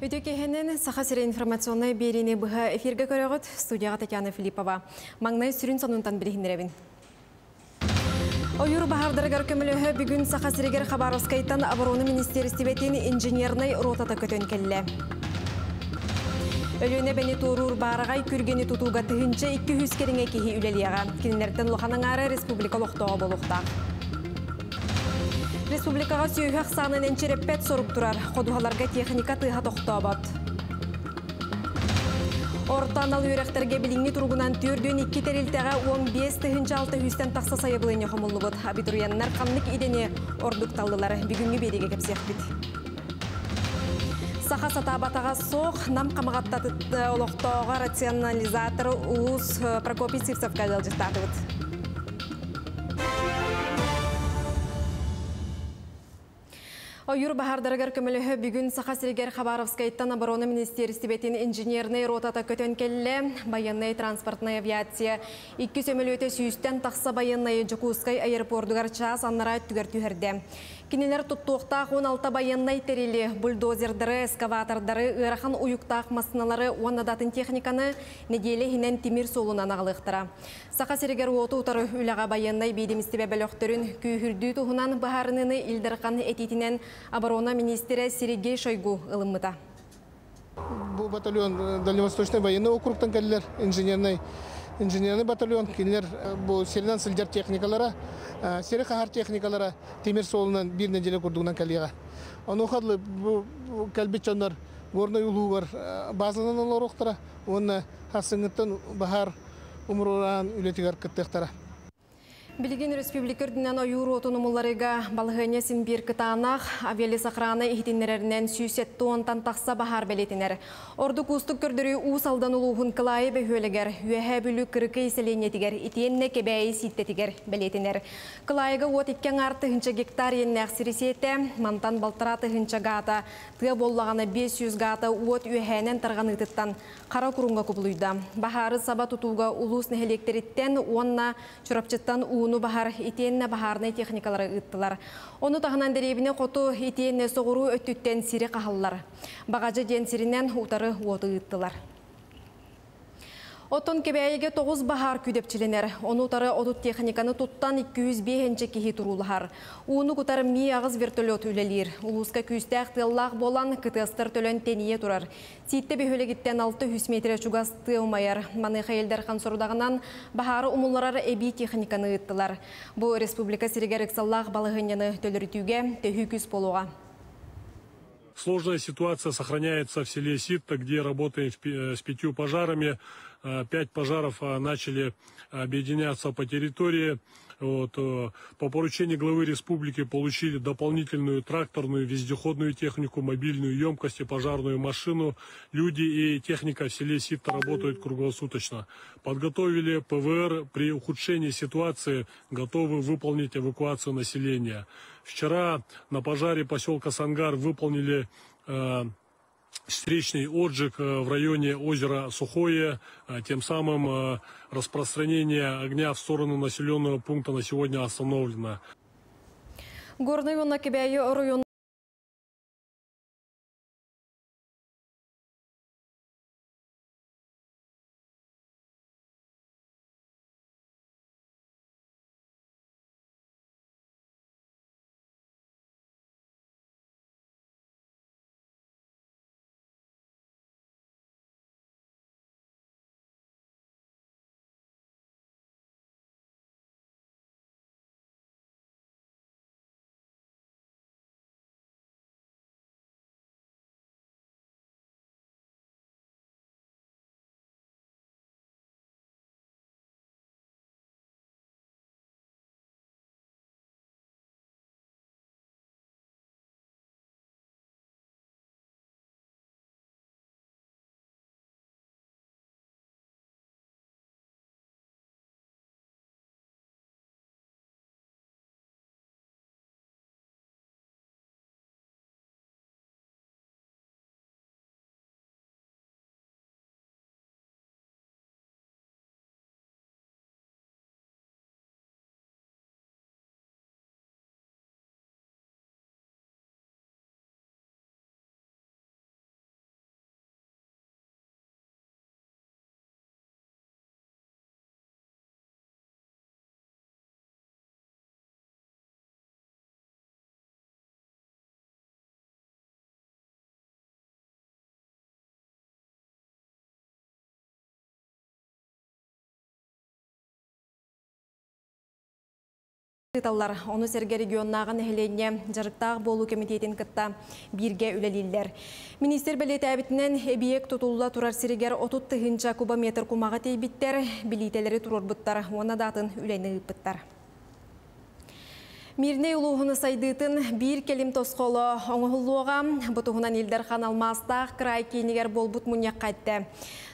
Өтекехенен саха сире информационный берине бұға эфирге көрігіт студияға Татьяна Филиппова. Маңнай сүрін сонунтан білігіндеребін. Ойыр бағардырығар көмілігі бүгін саха сирегер Хабаровскайтан обороны министерстебетін инженерный ротата көтөн келі. Өліне бәне торур барағай күргені тұтуға түхінші 200 керіңе кехи үлелияға. Кенілерден ары республика лоқтуға болуқтақ. Республикаға сүйіғақ сағынан әнчереппет соруп тұрар. Қодуғаларға техника тыға тоқтабат. Ортан ал үйректерге біліңні тұрғынан түрден 2 терілтіға 15 түхінші 6 хүстен тақса сайы бұлыны қомылы бұд. Абитурияннар қанлық идене ордукталылары бүгінгі береге кепсек біт. Саха сатабатаға соқ, нам қамағаттаты олықтауға рационализаторы ұлыс Прокопий Сивцевка жақтаты Ойыр бахардарыгар көмілігі бүгін Сахасиргер Хабаровскайттан обороны министерстебетін инженерный ротата көтен келі, баянный транспортный авиация. Икі сөмілі сүйістен тақса баянный Джокускай аэропордугар час аннара түгер түхерді. Кинелер тұттуқтақ 16 баяннай терелі бульдозердары, эскаватордары, ұрахан уюқтақ масыналары уаннадатын техниканы неделе хинен тимир солынан ағылықтыра. Сақа серегер оты ұтары үліға баяннай бейдемістебе бәліқтірін күйірді тұхынан бағарыныны илдірқан әтетінен оборона министері Сергей Шойгу ылымыта. Бұл батальон Дальневосточный военный округтан кәлілер инженерный инженерный батальон кинилер бу серинан сылжар техникалара сери кахар техникалара темир солунан бир неделе курдугунан калига ону хадлы бу калбит чоннор горной улуу бар базынан олороктара онна хасыңыттан бахар умруран үлетигар кыттыктара Билген республикердінен ойур отынымыларыға балғыне сімбір кытанақ авиали сақраны ихтинерерінен сүйсетті онтан тақса бахар белетінер. Орды кустық көрдірі ұс алдан ұлуғын кылайы бөхөлігер, үйәхә бүлі кірікі еселенетігер, итенне кебәйі ситтетігер белетінер. Кылайыға от иккен арты хынча гектар еннәқ сиресеті, мантан балтыраты хынча гата, тыға боллағаны 500 гата от үйәхәнен тарған ұтыттан қара күрінға күбілуйда. Бахары саба тұтуға ұлыс нәхелектеріттен онна чұрапчыттан уну бахар итиенне бахарны техникалары ыттылар. Оны тағынан деребіне қоту итиенне соғыру өттүттен сири қахаллар. Бағажы ден сиринен утары уоты ыттылар. Отон кебәйге 9 бахар күдепчиленер. Оны утары отут техниканы туттан 205 кихи турулахар. Уны кутар ми ағыз вертолет үлелер. Улуска күстәк тыллақ болан кытыстыр төлөн тение турар. Ситте бөхөлегіттен 600 метре чугас тылмайар. Маны хәйелдер қансордағынан бахары умулларар эби техниканы ыттылар. Бұл республика төхі күс болуға. Сложная ситуация сохраняется в селе Ситта, где работаем с пятью пожарами. Пять пожаров начали объединяться по территории. Вот, по поручению главы республики получили дополнительную тракторную, вездеходную технику, мобильную емкость и пожарную машину. Люди и техника в селе Ситта работают круглосуточно. Подготовили ПВР при ухудшении ситуации, готовы выполнить эвакуацию населения. Вчера на пожаре поселка Сангар выполнили э, встречный отжиг в районе озера Сухое, тем самым распространение огня в сторону населенного пункта на сегодня остановлено. Италлар, оны серге регионнағын әхіленне жарықтағы болу комитетін кытта бирге үлелілер. Министер бәлеті әбітінен әбиек тұтулла тұрар сиригер 30 тұхынча кубометр кумаға тейбіттер, білителері тұрор бұттар, оны датын үлені бұттар. Мирне улуғыны сайдытын бір келім тосқолы оңғылуға бұтығынан Илдар хан алмастақ край кейінігер болбут мұнияқ қайтты.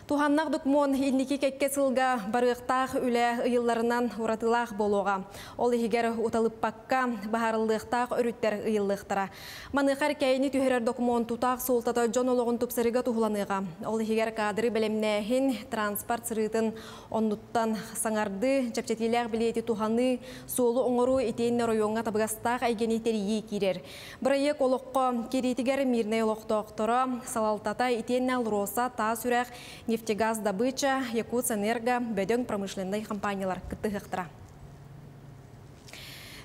Туханнақ дұкмон илники кекке сылға барықтақ үлі ұйылларынан ұратылақ болуға. Ол егер ұталып пакка бағарылықтақ үріттер ұйыллықтыра. Манықар кәйіні түйерер документ тұтақ солтата жон олығын тұпсырыға тұғыланыға. Ол егер кадры білемнәхін транспорт сырытын оннуттан саңарды жапчатилер білеті туханы солы оңыру етейін районға табығастақ әйгенетері екерер. Бірайек олыққа керетігер мирне олықтақтыра салалтата етейін алроса та сүрәқ нефтегаз добыча, Якутсэнерго, бөдөң промышленный компаниялар кыттыгықтыра.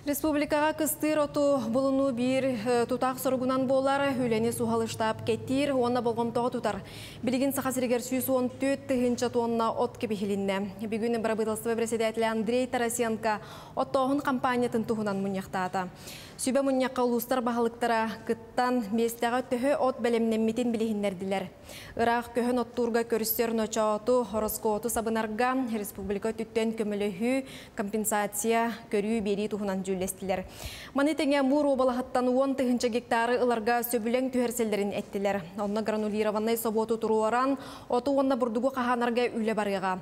Республикаға кыстыр оту бұлыну бір тұтақ сұрғынан болар, үлені суғалыштап кеттір, оны болғымтығы тұтар. Білген сақасырегер сүйсі 14 тұхынча тонна от кебехілінне. Бүгін Барабыдылсывы председателі Андрей Тарасенко оттоғын компаниятын тұғынан мұнияқтады. Сүбе мұнияққа ұлыстар бағалықтара кыттан местеға төхі от бәлемнемметін білігіндерділер. Ирақ көхін оттурға көрістер ночаоту хороскоту сабынарға республика түттен көміліхі компенсация көрі бері тұғынан жүлестілер. Маны тәңе мұр обалағыттан 10 тұхынча гектары ыларға сөбілен түхерселдерін әттілер. Онна гранулированный соботу тұруаран оту онна бұрдығы қағанарға үлі барыға.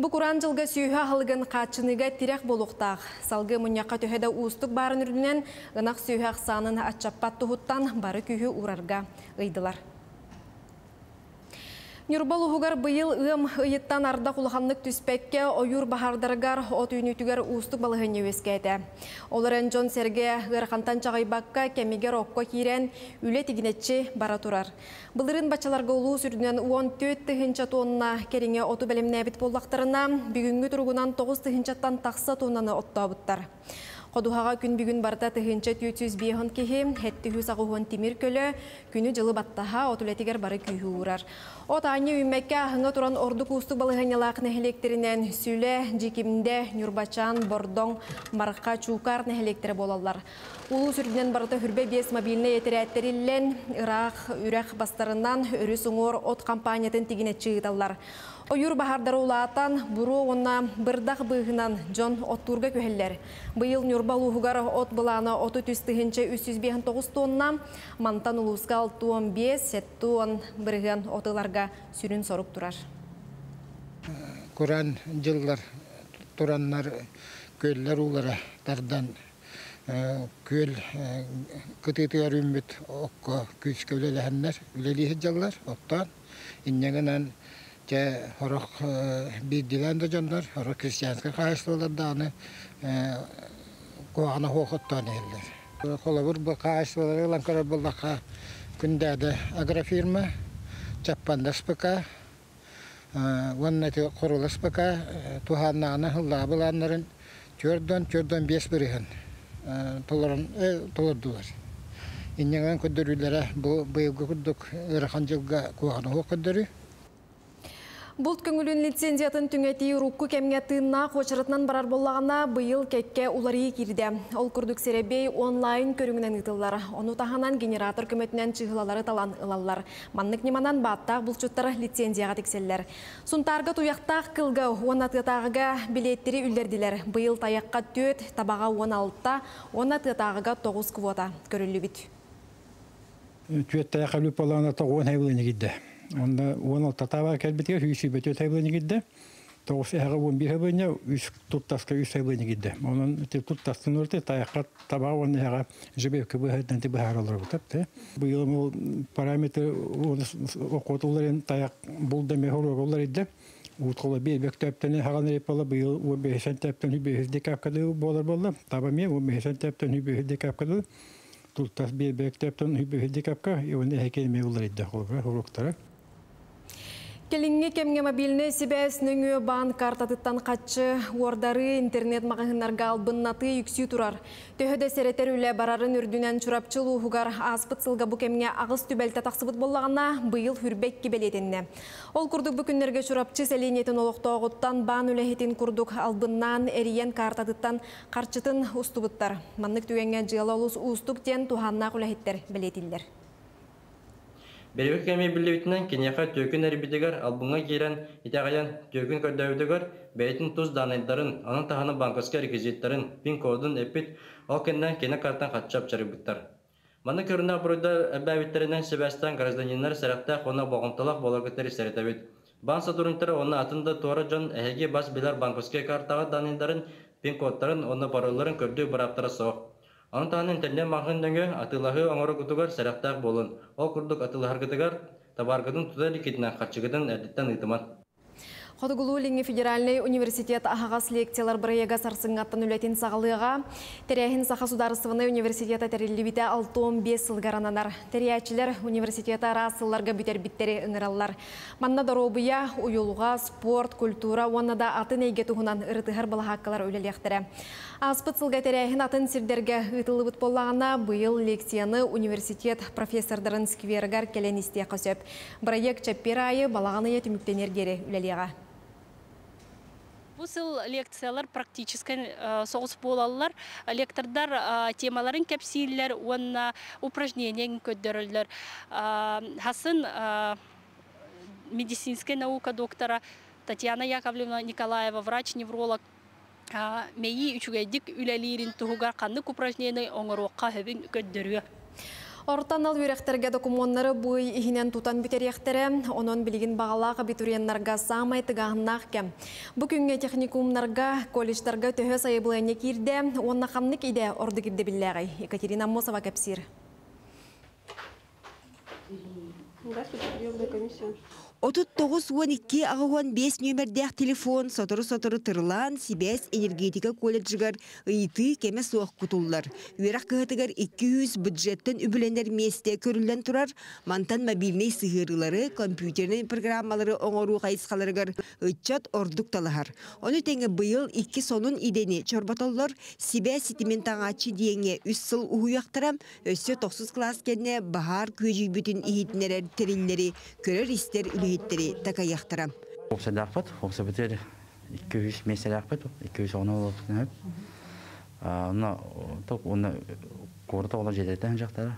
Бұ құран жылға сүйі халығын қатшыныға тирек болуқтақ. Салғы мұнияққа төхеді ұстық барын үрдінен ынақ сүйі ақсанын атчаппат тұхыттан бары күйі урарға ұйдылар. Нюрбал уһугар быйыл ым ыйыттан арда кулаханнык түспекке ойур бахардаргар от үйнүтүгер устук балыгын өскәтә. Оларын Джон Серге гырхантан чагайбакка кемигер окко кирен үле тигинетчи бара турар. Былырын бачаларга улуу сүрдүнөн 14 тыгынча тонна кериңе оту белемнәбит боллактарына бүгүнгү тургунан 9 тыгынчаттан такса тоннаны оттабыттар. Қодуғаға күн бүгін барда тұхынча 400 кеге, хәттіхі сағуғын темір көлі, күні жылы баттаға отулетігер бары күйі урар. От аңы үмәкке аңы тұран орды кустық балығанялақ нәхелектерінен сүлі, жекімді, нүрбачан, бордоң, марыққа чукар нәхелектері болалар. Улу сүрдінен барда хүрбе бес мобильны етерәттерілен, Ирақ, үрәқ бастарынан өрі сұңыр от компаниятын тигіне чығыталар. Ойур бахардар улаатан буру онна бырдақ бұғынан жон оттурга көһеллер. Быйыл Нюрбал уһугар от былана оту түстігінші 309 тонна, мантан улускал туон 5, сеттуон бірген отыларға сүрін сорук турар. Kur'an жыллар тураннар көллер улара тардан көл кытытыгар үмбүт окко күч көлелехеннер үлелиһи жыллар оттан иннегенен ланкара буллака күндәде агрофирма чаппандаспыка Ваннати құрылыс бака туханнаны хылла буланнарын чөрдөн чөрдөн бес бирген толорун толордулар. Иннеген көдөрүләре бу быйылгы күдүк ырахан жылга куаганы хоккөдөрү. Бұлт көңілін лицензиятын түңеті рукку кәмге тыынна қочырытынан барар болағына бұйыл кәкке улары кирді. Ол күрдік серебей онлайн көріңінен ұтылар. Оны таханан генератор көметінен чығылалары талан ылалар. Маннык неманан баттақ бұлчуттары лицензияға текселер. Сунтарға туяқтақ кылғы онатытағыға билеттері үлдерділер. Бұйыл таяққа төт, табаға 16-та, онатытағыға 9 квота көрілі біт. Түйет таяққа. Онда он. Тоғысы әғы он бір хабыны үш туттаска үш тайбылыны гидде. Онын туттастын өрте таяққа таба оны әралар бұтап. Ол параметр оқытуларын таяқ бұл хороголар идде. Утқола бир бек хүбе капкады болар болла. Таба ме у бешен төптен хүбе капкады. Туттас бир бек ме улар идде Келинги кемге мобильный сибәс нөңі банк картатыттан қатчы ордары интернет мағығынарға албыннаты үксі турар. Төхөді сәреттер үлі барарын үрдінен чурапчыл ұғығар аспыт сылға бұ кемге ағыз түбәлті тақсыбыт болағына бұйыл хүрбек кебелетінне. Ол күрдік бүкіндерге чурапчы сәленетін олықтауғыттан бан үләхетін күрдік албыннан әриен картатыттан қарчытын ұстыбыттар. Маннык түгенге жылы олыс ұстық тен туханнақ үләхеттер білетілдер. Берег кеме билебитинен кенеха төкүн эрбитигер албунга кирен итагаян төкүн көрдөбүтүгөр бейтин туз данайдарын, анын таханы банковский реквизиттарын, пин кодун эпит, ол кеннен кене картан катчап чарыбыттар. Маны көрүнө бурда әбәвиттеринен Себастьян гражданиннар саракта хона богонталак болготер серетебит. Бан сотрудниктары оны атында тора жон эһеге бас билер банковский картага данайдарын, пин кодтарын, оны паролларын көрдүү бараптара соқ. Аны таһан интернет махындыңы атылаһы оңору кутугар сарахтак болун. Ол курдук атылаһар кытыгар табаргыдын туда ликитнен качыгыдын әдиттен ыйтымат. Ходугулу Линги федеральный университет ахагас лекциялар бірайега сарсыңаттан үлетін сағалыға. Теряхин Саха Сударствоны университета тәрелі 6-15 сылгарананар. Терячілер университета расылларға бітер биттері ыңыралар. Манна доробыя уюлға, спорт, культура, онна да атын әйге тұғынан ырытығар балахаққалар өлелектірі. Аспыт сылға теряхин атын сирдерге ұтылы бұт болағына бұйыл лекцияны университет профессордарын сквергар келеністе қосып. Бірайек чаппер айы балағаны етіміктенергері. Бұл сыл лекциялар практически соғыс болалар. Лектордар темаларын кәпсейлер, онна упражнениен көддірілер. Хасын медицинская наука доктора Татьяна Яковлевна Николаева, врач-невролог, мейі үчүгәйдик үләлерин туһугар каннык упражнение оңоруққа хөбін көддөрүө. Ортан ал үйректерге документары бұй ихинен тутан бітеректері, онын білігін бағалақ абитуриеннарға самай тығағыннақ кем. Бүкінге техникумнарға, колледждарға төхі сайыбылыне кирде, онна қамнық иде орды кирде білләғай. Екатерина Мосова кәпсір. Отут тоғыз он икки ағуан бес телефон сотыры-сотыры тырлан Сибес энергетика колледжігар ыйты кеме суақ күтуллар. Уерақ кығытыгар 200 бюджеттен үбіленер месте көрілден тұрар, мантан мобильный сығырылары, компьютерный программалары оңору қайысқаларығар ұтчат ордук талахар. Оны тәңі бұйыл 2 сонун идени чорбатоллар Сибес ситимен таңачы дейінге үс сыл ұхуяқтырам, өссө 90 класс бағар көжі бүтін ихитнерер териллери көрер истер үлеһиттери такаяқтыра. Оқсадақпат, оқса бітер 200 меселақпат, 200 оны олып түніп. Оны тоқ оны корта ола жететен жақтары.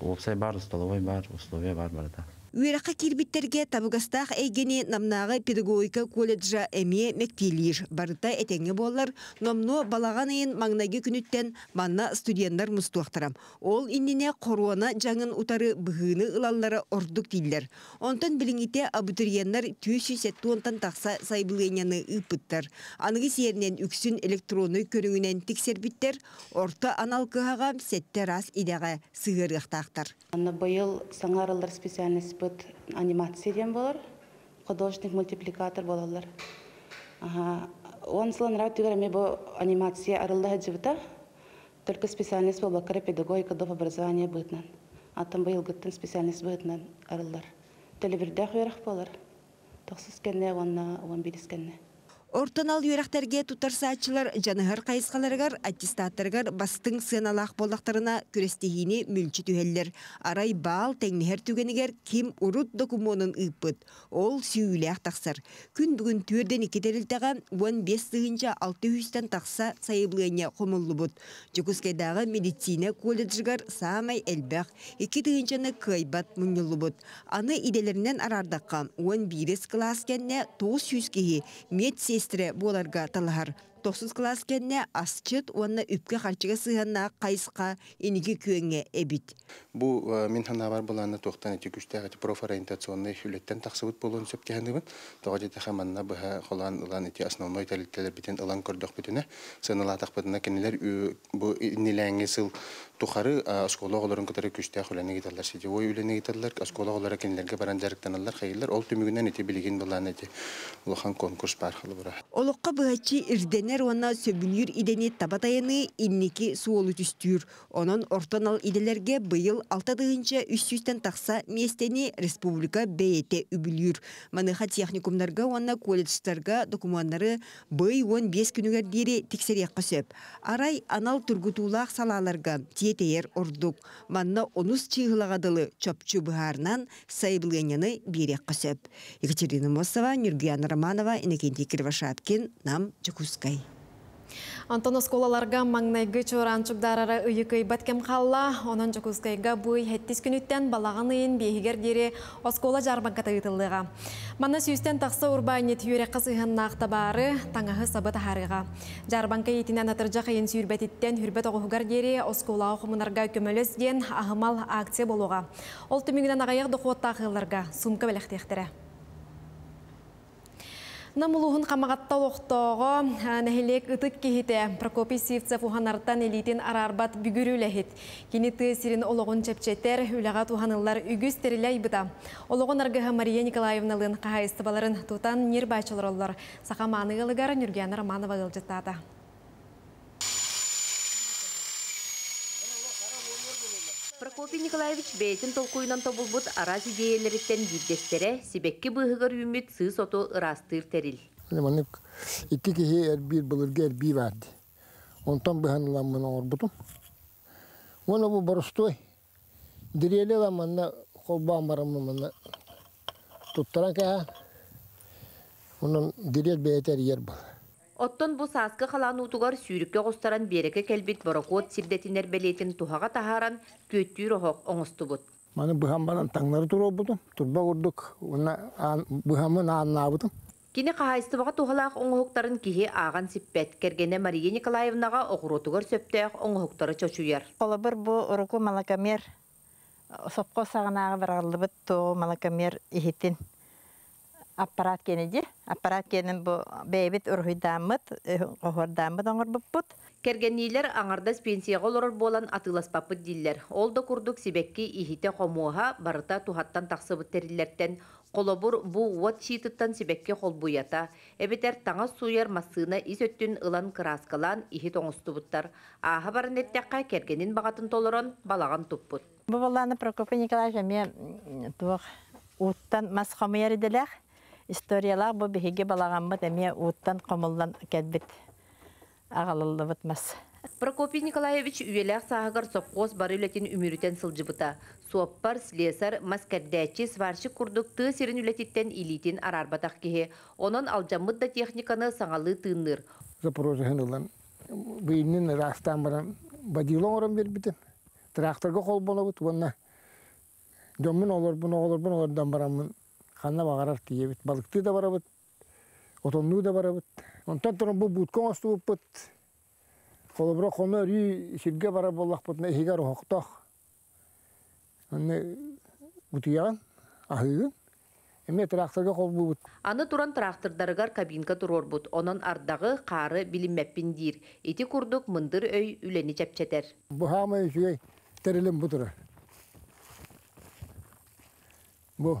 Оқсай бар, столовой бар, условия бар барда. Уйраққа кирбиттерге табыгастақ әйгені намнағы педагогика колледжа әме мәктелер. Барыта әтеңе болар, номно балаған айын маңнаги күніттен манна студенттар мұстуақтырам. Ол иннене қоруана жаңын утары бұғыны ылалары ордук дейілер. Онтан біліңіте абитуриеннар түйсі сәтті онтан тақса сайбылыняны ұпыттар. Анығы серінен үксін электроны көріңінен тексербіттер, орта аналкыға сәтті рас идеға сығырықтақтар. Аны быйыл саңарылар специальность быт анимацияден болар, художник мультипликатор болалар. Он сылан рау түгер әме бұл анимация арылда хаджыбыта, только специальность бол бакара педагогика доп образование бытнан. Атын быйыл гыттын специальность бытнан арылдар. Телебирде хуярах болар. Тоқсыз кенне, онна, он бирис кенне. Ортонал үйрәхтәргә тутарсаачылар жаныһар кайыскаларыгар аттестаттарыгар бастың сыналах боллактарына күрестехини мүлчі түһеллер. Арай баал тәңнехер түгенигер ким урут докумонын ыппыт. Ол сүйүләх тақсар. Күн бүгін түрден икетерилтәгә 15 тыгынча 600тан тақса сайыблыгыня комуллубут. Жукускайдагы медицина колледжигар самай элбәх 2 тыгынчаны кайбат муньюлубут. Аны иделеринен арардакка 11 класс кенне 900 киһи медсестре боларга талахар. 9 класс кенне асчыт уанна үпке харчыга сыганна кайыска иниги күеңе эбит. Бу мен хана бар буланы тоқтан эти күчтәгә профориентационный хүлеттен тахсыбыт болуын сөп кәһәнебен. Тога җитә хаманна бу холан улан эти основной талиттелер битен алан көрдөх битене. Сыналатак битене кенелер бу ниләңге сыл тухары осколог олорун кытары күстәх үләне гиталлар сетевой үләне гиталлар осколог олора кинлерге баран жарыктаналар хайылар ол түмүгүнөн ити билигин булан эти улахан конкурс бар хылы бура Олыққа бұғачы ирденер онна сөбүнүр идени табатайыны инники суолу түстүр. Онон ортон ал иделерге быйыл алтадыгынча үстүстен тақса местени республика бейте үбүлүр. Маныха техникумдарга онна колледждарга документтары бый 15 күнүгер дири тексерек сөп. Арай анал тургутуулаах салаларга тиетейер ордук. Манна онус чыгылагадылы чопчу быһаарынан сайбылыняны бирек сөп. Екатерина Мосова, Нюргияна Романова, Иннокентий Кривошапкин, нам Чекускай. Антон осколаларга маңнайгы чоранчугдарара ыйыкый баткем қалла, онон жокускайга буй хеттис күнүттен балаган ыйын бейгер дере оскола жарбанка тыгытылыга. Мана сүйістен тақса урбайнет юрек қысыған нақтабары таңағы сабы тахарыға. Жарбанка етінен атыржа қайын сүйірбәтіттен хүрбет оғығығар дере оскола оқымынарға көмөлөс ден ағымал акция болуға. Ол түмігінен ағайық дұқуаттағыларға сумка бәліқтектірі. Намулуғын қамағатта оқтоғы нәхілек ұтық кехіте Прокопий Сивцев ұғанарттан элитин арарбат бүгіріләхет. Кені тысырын олығын чәпчеттер үліға туғанылар үгіз теріләй бұда. Олығын арғыға Мария Николаевналын қағайыстыбаларын тұтан нер байчылар олар. Сақаманы ғылығар Нүргияна Романова ғылжыттады. Прокопий Николаевич бейтін толкуйнан тобулбут араз идеялеріттен диддестере сибекки быһыгар үміт сыз ото ырастыр терил. Кихи эр бир былырга эр бир варди. Онтон быханылан мына орбутум. Оны бу боростой. Диреле ла манна холба марамы мана туттаран ка. Онон дирел бейтер ер был. Оттон бу сааскы халан утугар сүйрікке қостаран береке келбит борокот сирдетинер белетин тухага тахаран көттүүр охок оңостубут. Маны быхан баран таңнары туро бутум. Турба урдук. Уна быхамын ааннабытым. Кини қағайыстыбаға тухалаақ оңохуктарын кихи аған сиппет кергене Мария Николаевнаға оғыротугар сөптәқ оңохуктары чочуяр. Қолабыр бу уруку малакамер сопко сағанағы баралыбыт то малакамер ихитин аппарат кенеди аппарат кенен бу бейбит урхуйдамыт охордамыт оңорбуппут Кергеннилер аңардас пенсияға олорор болан атыласпаппыт диллер. Ол да курдук сибекки ихите хомуха барыта тухаттан тақсыбыт терилерден Қолобур бу уот чиитыттан сибекке холбуята. Эбетер таңа суяр массына ис өттүн ылан краскалан ихит оңыстубуттар. Аха барын эттекка кергенин бағатын толорон балаган туппут. Бу баланы Прокопий Николаевич ме туох уттан мас хомыяр иделер. Историялар бу биһиге балаганмыт эме уттан комулдан кәдбит агалылыбыт мас. Прокопий Николаевич үйеләк сағығыр сопқос бары үлетін үмірітен сылжыбыта. Суаппар, слесар, маскардәчі, сварчы күрдік ты серін үлететтен илитин арарбатақ кеге. Онын алжамыд да техниканы саңалы тыынныр. Запорожье хынылан быйнын растан баран бадилон оран бербитим. Тракторга кол болобут вонна. Жомун олор бун олор бун олордан барамын. Ханна багарар тиебит. Балыкты да барабыт. Отонну да барабыт. Онтан туран бу буткон астубыт. Колобро хоно ри сирге бара боллах бутна хигар хоктох. Анне бутиян ахыгын. Эме тракторга кол бут. Аны туран трактордарыгар кабинка турорбут. Онон ардагы қары билинмеппин дир. Ити курдук мындыр өй үлени чепчетер. Бу хамы шугай терелем бутура. Бу.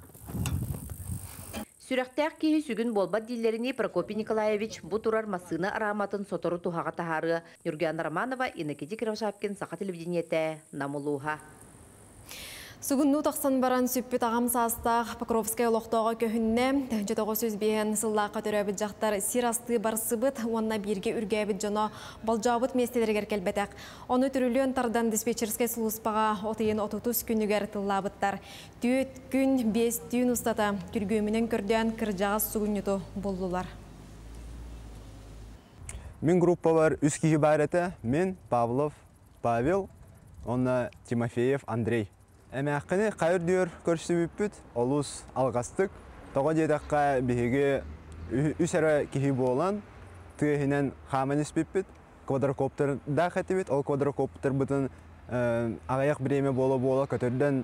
Сүрәктәк киһи сүгүн болбат диллерини Прокопий Николаевич бу турар масыны араматын сотору тухага тахары Юргиана Романова, Иннокентий Кировшапкин, Саха телевидениете, Намулуха. Сугунну тақсан баран сүппіт ағам састақ Покровская лоқтоға көхінне, жетоғы сөз бейін сыллаққа төрәбіт жақтар асты барсыбыт, онна бірге үргәбіт жоно болжабыт местелергер келбетәк. Оны түрілен тардан диспетчерскай сұлыспаға отыйын отутус күнігер тыллабыттар. Түйет күн бес түйін ұстата түргөмінен көрден кіржағыз сугуннюту болдулар. Мен группа бар баарete, мен Павлов Павел, онна Тимофеев Андрей. Әмәққіні қайыр дүйір көрсібіппіт, олус алғастық. Тоға дедаққа бігі үс әрі кихи болан, түйінен хаман іспіппіт, квадрокоптер да қәтібіт, ол квадрокоптер бұтын ағаяқ біреме болы-болы көтірден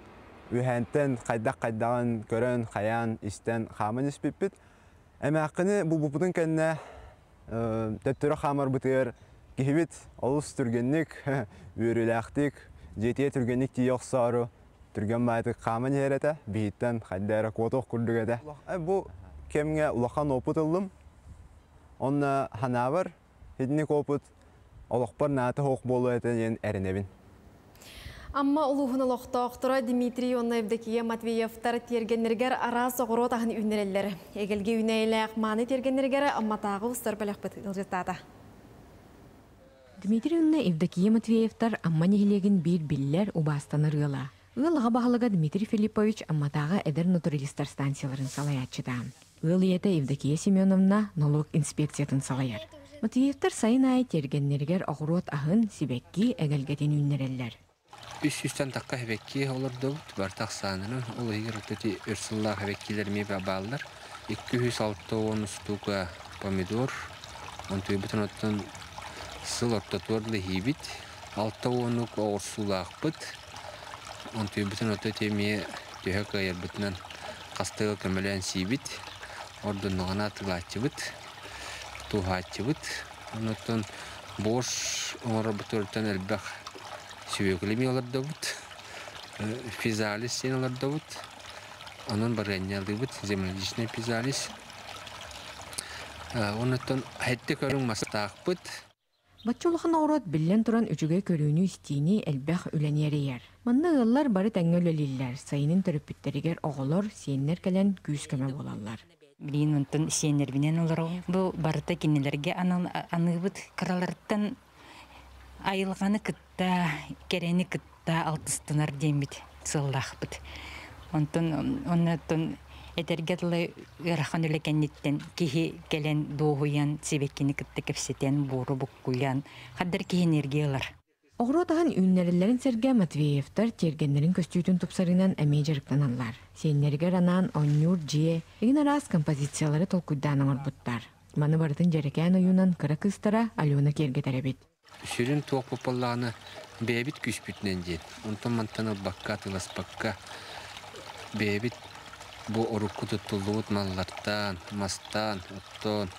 үйәнттен қайдақ-қайдағын көрін, қаян, істен хаман іспіппіт. Әмәққіні бұл бұпытын кәнне төттірі хамар бұтығыр кихибит олус түргенник, үйріләқтік, жетие түргенник тие оқсару, түрген байтық қамын ереті, бейттен қайдары қотық күрдігеді. Бұл кемге улахан опыт ылым, онна ханабар, хедінік опыт, олықпар наты хоқ болу әтен әрінебін. Амма улуғын олықтақтыра Дмитрий Оннаевдекие Матвеевтар тергенергер арас оғырот ағын үнерелері. Егелге үнәйләқ маны тергенергері амматағы ұстар бәләқ бұт ұлжеттады. Дмитрий Оннаевдекие Матвеевтар амма нехилеген бір биллер убастаныр ыла. Ыылыға бағылыға Дмитрий Филиппович амматағы әдір натуралистар станцияларын салаятчыдан. Ыл ете Евдокия Семеновна налог инспекциятын салаяр. Матвеевтар сайын ай тергеннергер оғырот ағын сибекки әгелгетен үннереллер. Үс үстен таққа хәбекки олырды бар тақсанының ол егер өтөти өрсулла хәбеккилер ме бабалдар 206 стука помидор он той бутын оттан сыл ортотуарлы хибит алты онук оғырсулақпыт он той бутын оттоти ме төһө кайыр бутынан қастығы көмөлән сибит ордуннуғана тылачыбыт тухачыбыт онуттан бош оңор бутуртан элбах сүйөкілеме оларда бұд, физалис сен онын барганялды бұд, земледичный физалис. Онытын әтті көрің мастақ бұд. Батчулыхын оғырот білен туран үчүгө көрүүнү истиини элбэх үленерияр. Манна ыллар бары тәңгөлөлиллер, сайынын төрөппүттеригер оголор, сиеннер келен күүс көмө болалар. Билин онтон сиеннер бинен олар бу барыта кинелерге аныбыт кыраларттан айылғаны кытта керени кытта алтыстынар дембит сыллахбыт онтон оннотон этергетлы ырахан үлекенниттен кихи келен доохуян сибеккини кытта кепсетен бууру буккуян хаддар кихи энергиялар Оғыротахан үннерелерин серге Матвеевтар тергеннерин көстүүтүн тупсарынан әмей жарыктаналар. Сеннерге ранан оннюр жие, егін арас композициялары толкуйдан оңырбуттар. Маны бардын жарекән оюнан кыра кыстара Алена кергетеребит. Сүрін туақ попаллағаны бәбіт күшпүтінен ден. Онтан мантаны баққа тылас баққа бәбіт бұ ұрыққы тұттылуыт маллартан, мастан, оттон,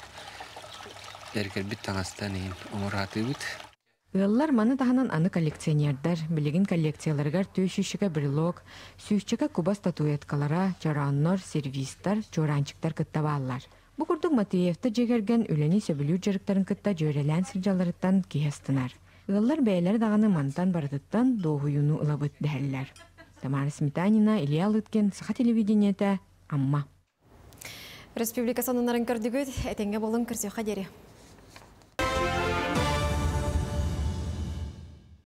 әргербіт таңастан оңыраты бұд. Ыаллар маны таһанан аны коллекционердар, билигин коллекцияларгар түйшүшігі брелок, сүйшчігі куба статуэткалара, чараннор, сервистар, чоранчыктар кыттабааллар. Бу курдук Матвеевта жегерген үлени сөбүлүү жарыктарын кытта жөрелән сыржаларыттан киһестинар. Ыаллар бәйләр даганы мантан барытыттан доохуюну ылабыт дәһәлләр. Тамара Сметанина, Илья Лыткин, Саха телевидениете, Амма. Республика санынарын көрдігіт, әтенге болын кірсе қадері.